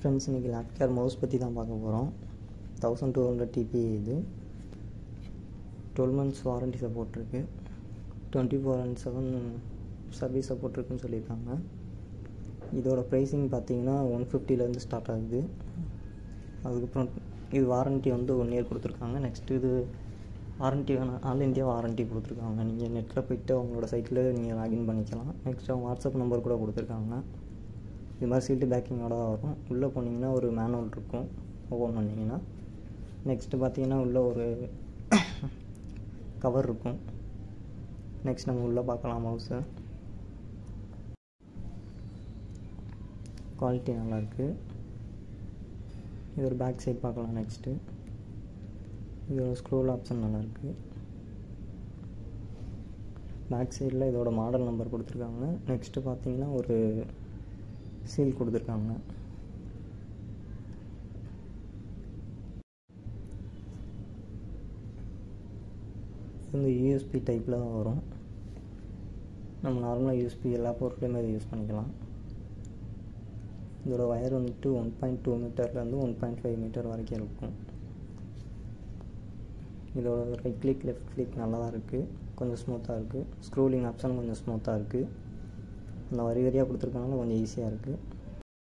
Friends இன்றைக்கி லேப்கேர் mouse பற்றி தான் பார்க்க போகிறோம் தௌசண்ட் டூ ஹண்ட்ரட் டிபி இது. டுவெல் மந்த்ஸ் வாரண்டி சப்போர்ட் இருக்குது twenty four and seven service support இருக்குன்னு சொல்லியிருக்காங்க. இதோட ப்ரைஸிங் பார்த்தீங்கன்னா ஒன் ஃபிஃப்டிலேருந்து ஸ்டார்ட் ஆகுது. அதுக்கப்புறம் இது வாரண்ட்டி வந்து ஒன் இயர் கொடுத்துருக்காங்க. நெக்ஸ்ட் இது வாரண்ட்டி வேணால் ஆல் இந்தியா வாரண்ட்டி கொடுத்துருக்காங்க. நீங்கள் நெட்டில் போய்ட்டு அவங்களோட சைட்டில் நீங்கள் லாகின் பண்ணிக்கலாம். நெக்ஸ்ட் அவங்க வாட்ஸ்அப் நம்பர் கூட கொடுத்துருக்காங்க. இது மாதிரி சீட்டு பேக்கிங்கோட தான் வரும். உள்ளே போனீங்கன்னா ஒரு மேனுவல் இருக்கும். ஓப்பன் பண்ணிங்கன்னா. நெக்ஸ்ட்டு பார்த்தீங்கன்னா உள்ளே ஒரு கவர் இருக்கும். நெக்ஸ்ட் நம்ம உள்ளே பார்க்கலாம் மவுஸை குவாலிட்டி நல்லாயிருக்கு இது ஒரு பேக் சைட் பார்க்கலாம் நெக்ஸ்ட்டு இதோட ஸ்க்ரோல் ஆப்ஷன் நல்லாயிருக்கு பேக் சைடில் இதோட மாடல் நம்பர் கொடுத்துருக்காங்க. நெக்ஸ்ட்டு பார்த்தீங்கன்னா ஒரு சீல் கொடுத்துருக்காங்க. இது வந்து யூஎஸ்பி டைப்பில் தான் வரும். நம்ம நார்மலாக யூஎஸ்பி எல்லா பொருட்களையுமே அதை யூஸ் பண்ணிக்கலாம். இதோட ஒயர் வந்துட்டு ஒன் பாயிண்ட் டூ மீட்டர்லேருந்து ஒன் பாயிண்ட் ஃபைவ் மீட்டர் வரைக்கும் இருக்கும். இதோட ரைட் கிளிக் லெஃப்ட் கிளிக் நல்லா தான் இருக்குது கொஞ்சம் ஸ்மூத்தாக இருக்குது ஸ்க்ரூலிங் ஆப்ஷன் கொஞ்சம் ஸ்மூத்தாக இருக்குது அந்த வரி வரியாக கொடுத்துருக்கனால கொஞ்சம் ஈஸியாக இருக்குது